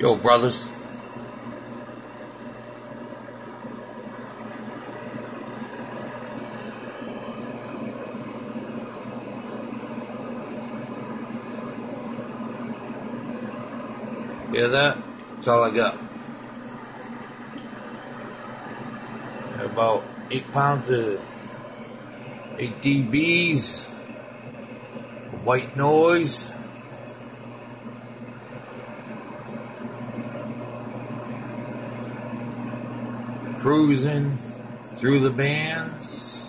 Yo, brothers. Hear that? That's all I got. About eight pounds of eight dBs, white noise. Cruising through the bands.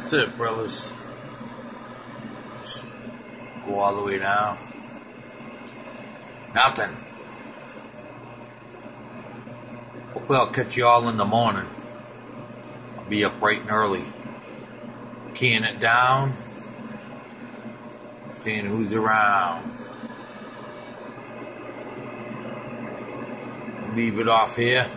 That's it, brothers. Just go all the way down. Nothing. Hopefully, I'll catch you all in the morning. I'll be up bright and early, keying it down, seeing who's around. Leave it off here.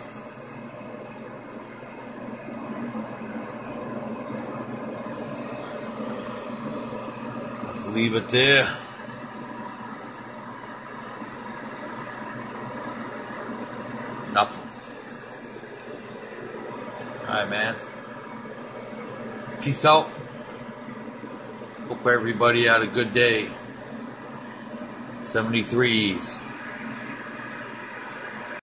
Leave it there. Nothing. Alright, man. Peace out. Hope everybody had a good day. 73s.